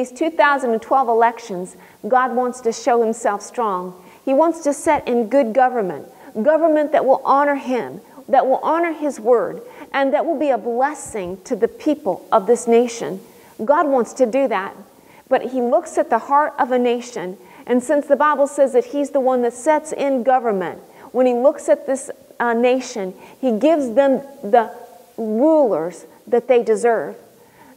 These 2012 elections, God wants to show himself strong. He wants to set in good government, government that will honor him, that will honor his word, and that will be a blessing to the people of this nation. God wants to do that. But he looks at the heart of a nation, and since the Bible says that he's the one that sets in government, when he looks at this uh, nation, he gives them the rulers that they deserve.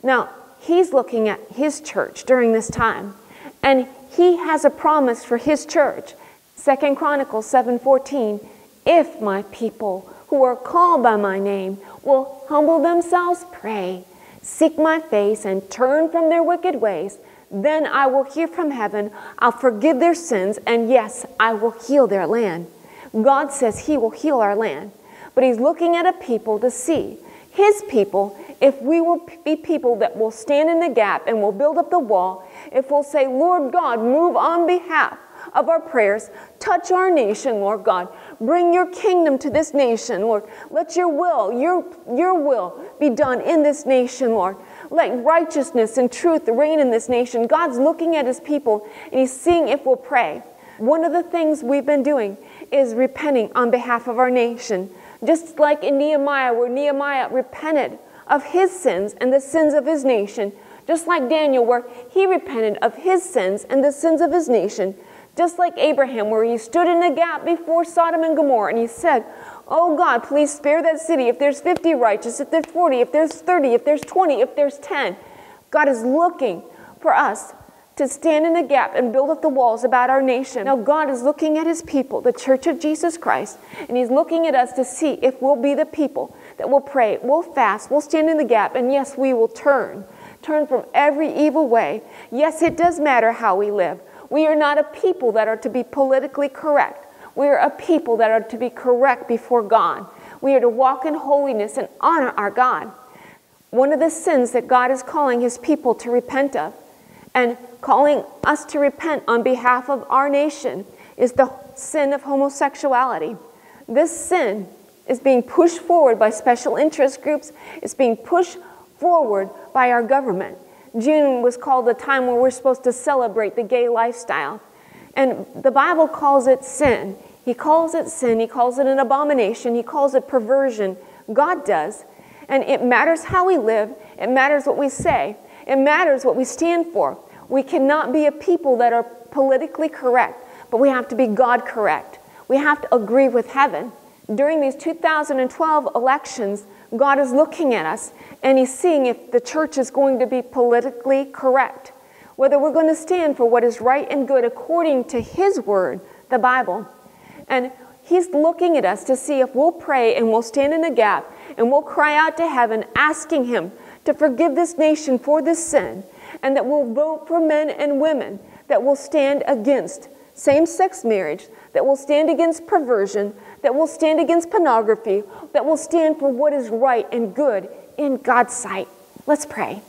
Now, he's looking at his church during this time, and he has a promise for his church. Second Chronicles 7:14, if my people who are called by my name will humble themselves, pray, seek my face and turn from their wicked ways, then I will hear from heaven, I'll forgive their sins, and yes, I will heal their land. God says he will heal our land, but he's looking at a people to see his people if we will be people that will stand in the gap and will build up the wall, if we'll say, Lord God, move on behalf of our prayers, touch our nation, Lord God. Bring your kingdom to this nation, Lord. Let your will, your, your will be done in this nation, Lord. Let righteousness and truth reign in this nation. God's looking at his people and he's seeing if we'll pray. One of the things we've been doing is repenting on behalf of our nation. Just like in Nehemiah, where Nehemiah repented of his sins and the sins of his nation, just like Daniel, where he repented of his sins and the sins of his nation, just like Abraham, where he stood in the gap before Sodom and Gomorrah and he said, Oh God, please spare that city. If there's 50 righteous, if there's 40, if there's 30, if there's 20, if there's 10. God is looking for us to stand in the gap and build up the walls about our nation. Now, God is looking at His people, the Church of Jesus Christ, and He's looking at us to see if we'll be the people that will pray, we'll fast, we'll stand in the gap, and yes, we will turn. Turn from every evil way. Yes, it does matter how we live. We are not a people that are to be politically correct. We are a people that are to be correct before God. We are to walk in holiness and honor our God. One of the sins that God is calling His people to repent of and calling us to repent on behalf of our nation is the sin of homosexuality. This sin is being pushed forward by special interest groups, it's being pushed forward by our government. June was called the time where we're supposed to celebrate the gay lifestyle. And the Bible calls it sin. He calls it sin, he calls it an abomination, he calls it perversion. God does. And it matters how we live, it matters what we say, it matters what we stand for. We cannot be a people that are politically correct, but we have to be God correct. We have to agree with heaven. During these 2012 elections, God is looking at us and He's seeing if the church is going to be politically correct, whether we're going to stand for what is right and good according to His Word, the Bible. And He's looking at us to see if we'll pray and we'll stand in the gap and we'll cry out to heaven, asking Him to forgive this nation for this sin and that will vote for men and women that will stand against same sex marriage, that will stand against perversion, that will stand against pornography, that will stand for what is right and good in God's sight. Let's pray.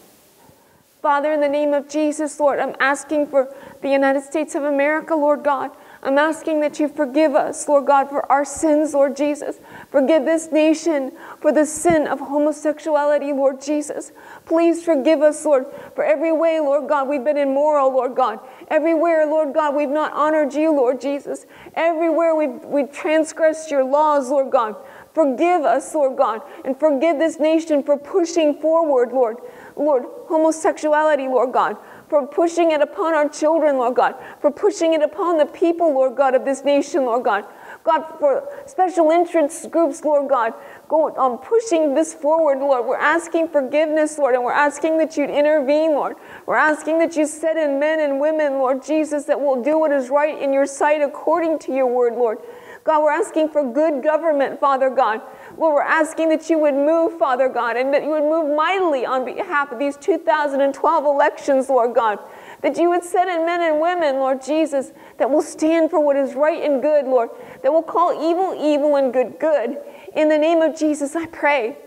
Father, in the name of Jesus, Lord, I'm asking for the United States of America, Lord God. I'm asking that you forgive us, Lord God, for our sins, Lord Jesus. Forgive this nation for the sin of homosexuality, Lord Jesus. Please forgive us, Lord, for every way, Lord God, we've been immoral, Lord God. Everywhere, Lord God, we've not honored you, Lord Jesus. Everywhere we've, we've transgressed your laws, Lord God. Forgive us, Lord God, and forgive this nation for pushing forward, Lord. Lord, homosexuality, Lord God for pushing it upon our children, Lord God, for pushing it upon the people, Lord God, of this nation, Lord God. God, for special interest groups, Lord God, go um, pushing this forward, Lord. We're asking forgiveness, Lord, and we're asking that you'd intervene, Lord. We're asking that you set in men and women, Lord Jesus, that will do what is right in your sight according to your word, Lord. God, we're asking for good government, Father God. Lord, we're asking that you would move, Father God, and that you would move mightily on behalf of these 2012 elections, Lord God. That you would set in men and women, Lord Jesus, that will stand for what is right and good, Lord, that will call evil evil and good good. In the name of Jesus, I pray.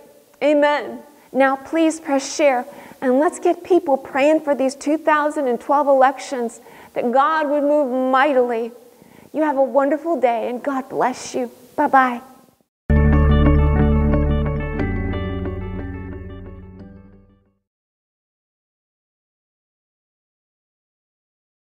Amen. Now, please press share and let's get people praying for these 2012 elections that God would move mightily. You have a wonderful day and God bless you. Bye bye.